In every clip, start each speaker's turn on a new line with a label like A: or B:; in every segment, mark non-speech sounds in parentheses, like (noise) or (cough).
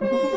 A: Bye.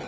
A: you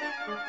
A: Thank you.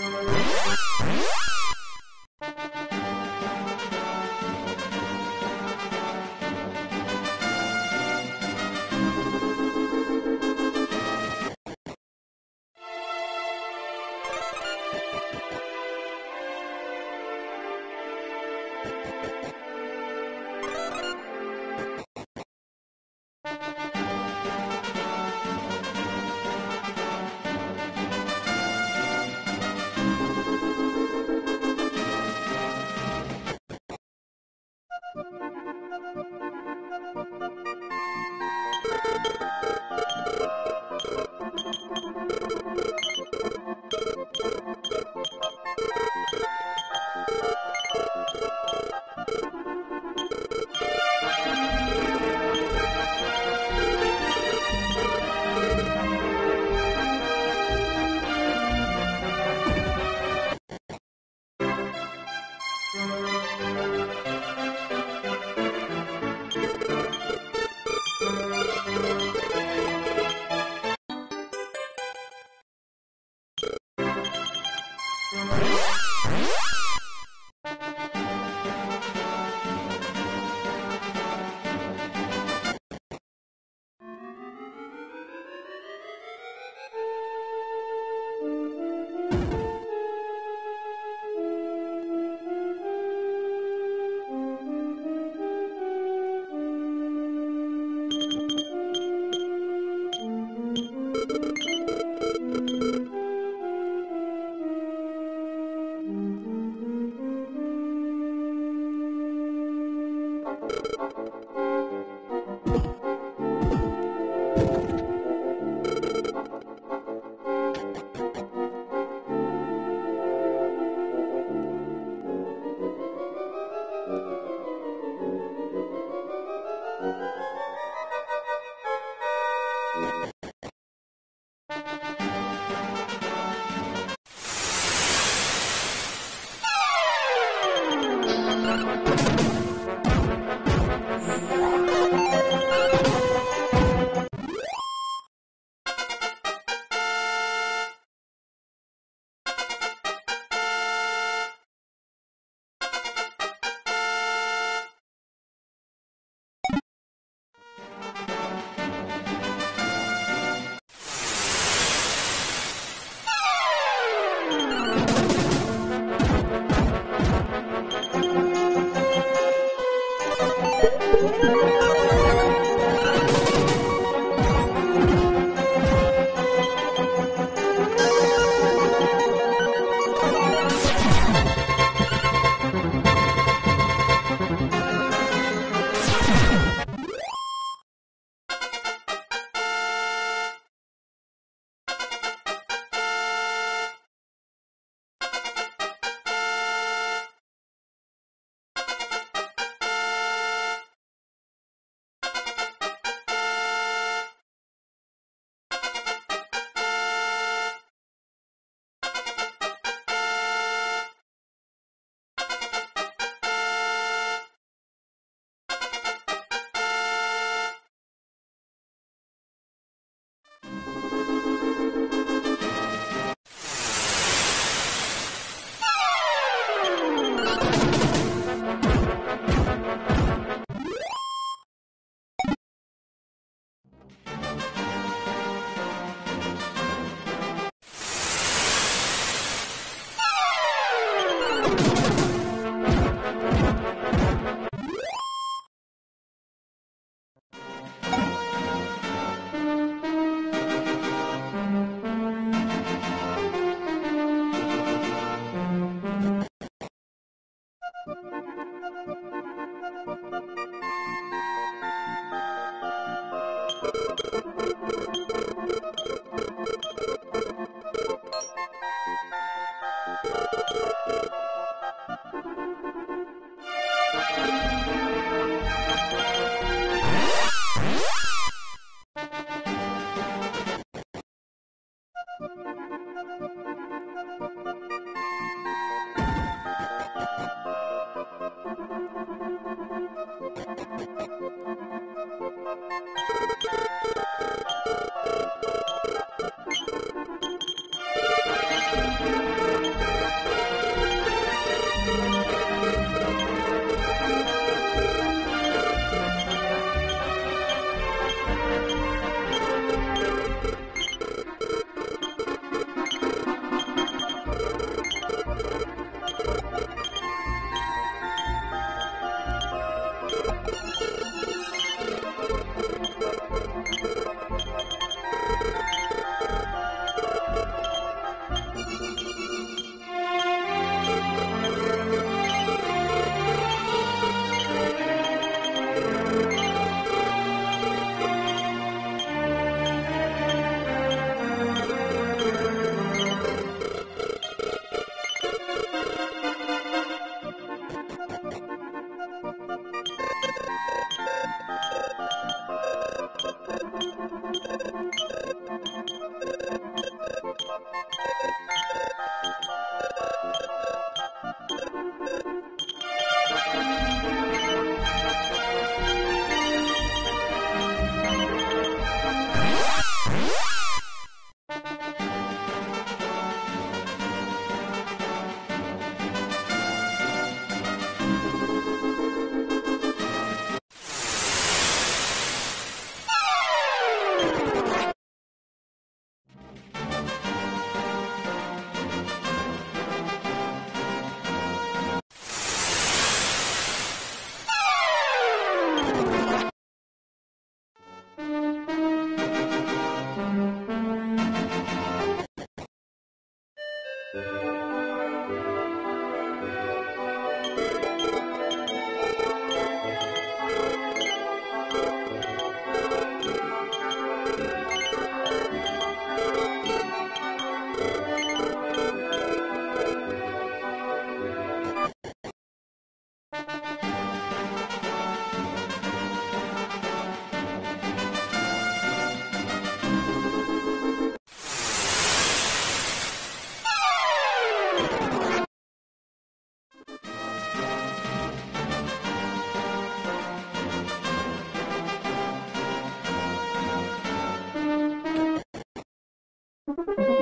A: Yeah! Música thank (laughs) you